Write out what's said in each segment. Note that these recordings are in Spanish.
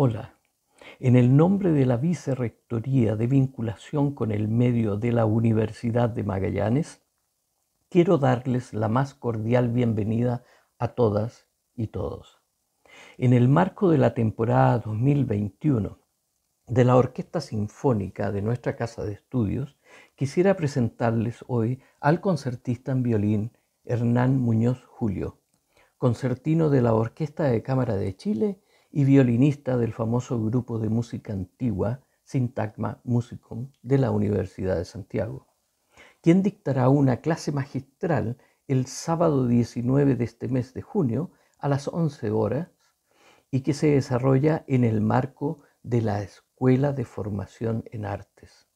Hola, en el nombre de la Vicerrectoría de Vinculación con el Medio de la Universidad de Magallanes, quiero darles la más cordial bienvenida a todas y todos. En el marco de la temporada 2021 de la Orquesta Sinfónica de nuestra Casa de Estudios, quisiera presentarles hoy al concertista en violín Hernán Muñoz Julio, concertino de la Orquesta de Cámara de Chile y violinista del famoso grupo de música antigua Sintagma Musicum de la Universidad de Santiago, quien dictará una clase magistral el sábado 19 de este mes de junio a las 11 horas y que se desarrolla en el marco de la Escuela de Formación en Artes.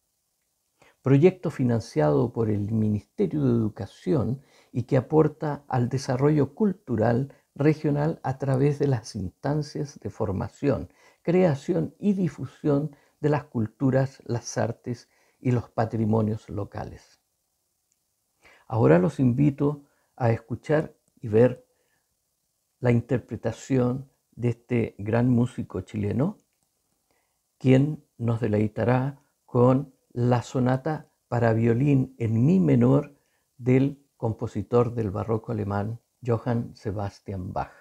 Proyecto financiado por el Ministerio de Educación y que aporta al desarrollo cultural regional a través de las instancias de formación, creación y difusión de las culturas, las artes y los patrimonios locales. Ahora los invito a escuchar y ver la interpretación de este gran músico chileno, quien nos deleitará con la sonata para violín en mi menor del compositor del barroco alemán Johann Sebastian Bach.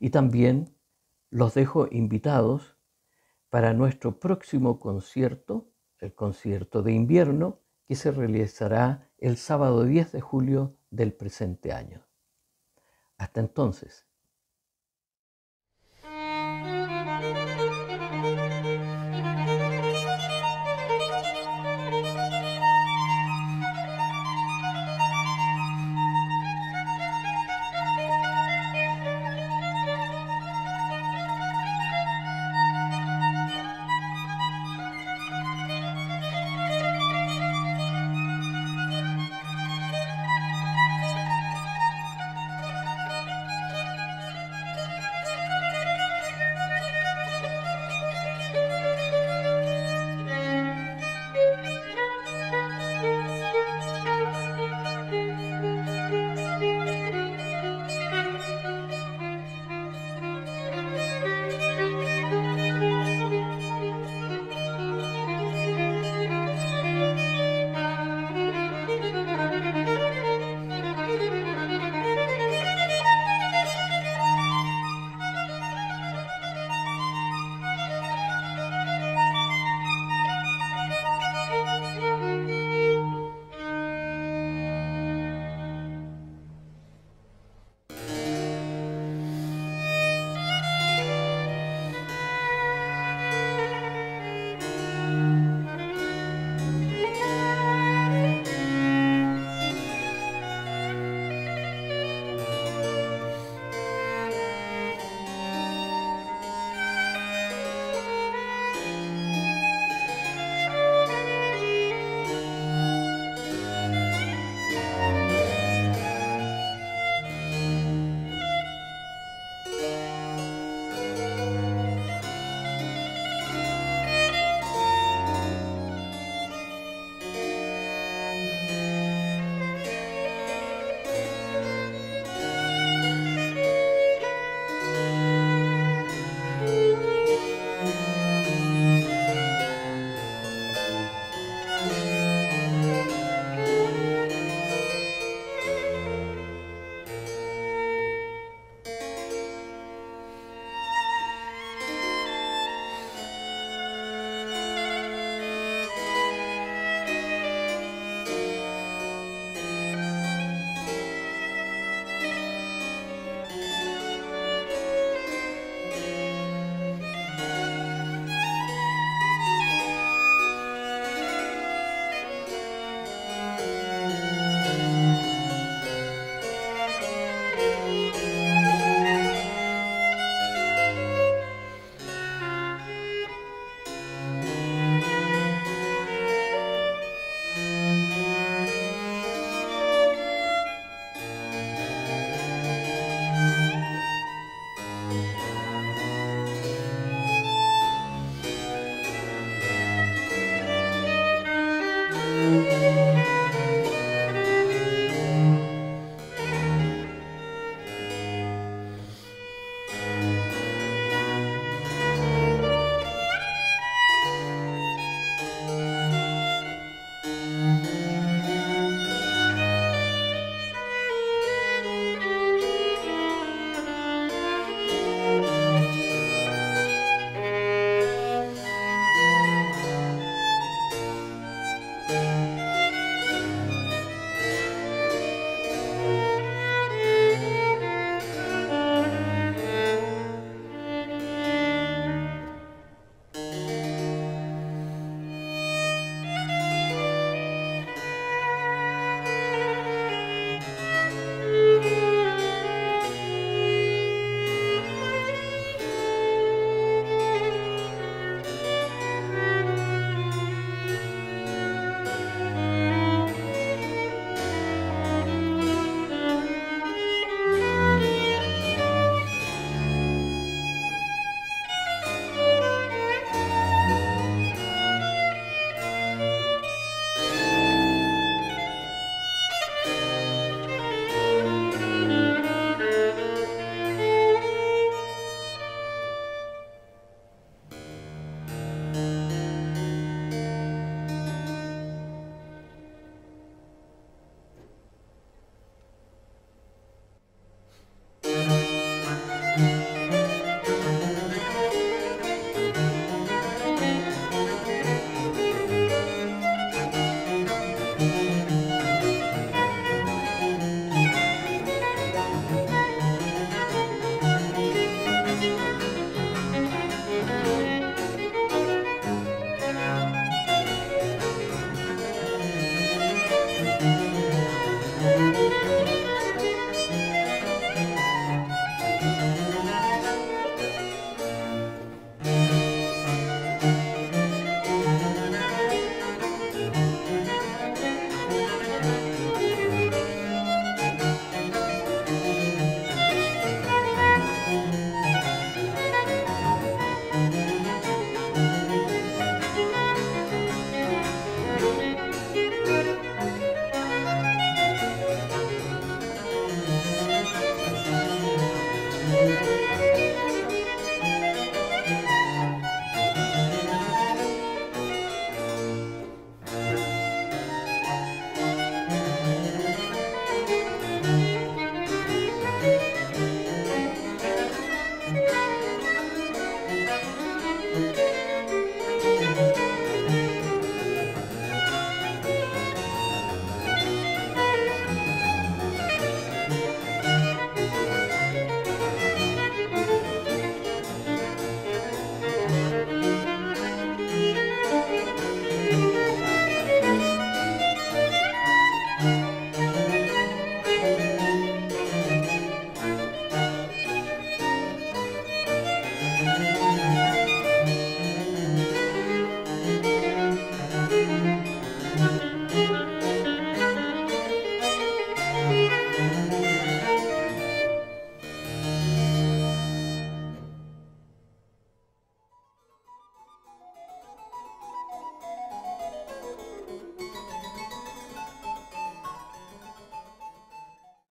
Y también los dejo invitados para nuestro próximo concierto, el concierto de invierno, que se realizará el sábado 10 de julio del presente año. Hasta entonces,